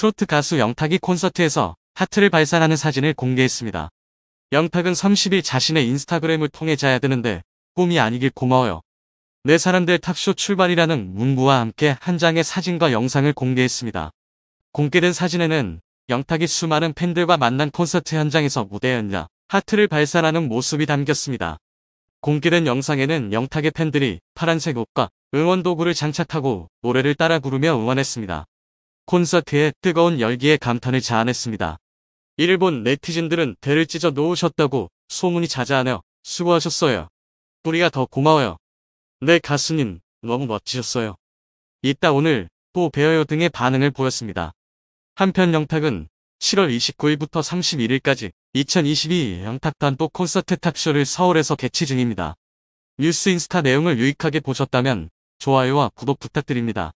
트로트 가수 영탁이 콘서트에서 하트를 발산하는 사진을 공개했습니다. 영탁은 30일 자신의 인스타그램을 통해 자야 되는데 꿈이 아니길 고마워요. 내 사람들 탁쇼 출발이라는 문구와 함께 한 장의 사진과 영상을 공개했습니다. 공개된 사진에는 영탁이 수많은 팬들과 만난 콘서트 현장에서 무대에 앉아 하트를 발산하는 모습이 담겼습니다. 공개된 영상에는 영탁의 팬들이 파란색 옷과 응원 도구를 장착하고 노래를 따라 부르며 응원했습니다. 콘서트에 뜨거운 열기에 감탄을 자아냈습니다. 이를 본 네티즌들은 대를 찢어 놓으셨다고 소문이 자자하며 수고하셨어요. 우리가 더 고마워요. 네 가수님 너무 멋지셨어요. 이따 오늘 또 배워요 등의 반응을 보였습니다. 한편 영탁은 7월 29일부터 31일까지 2022 영탁 단독 콘서트 탑쇼를 서울에서 개최 중입니다. 뉴스 인스타 내용을 유익하게 보셨다면 좋아요와 구독 부탁드립니다.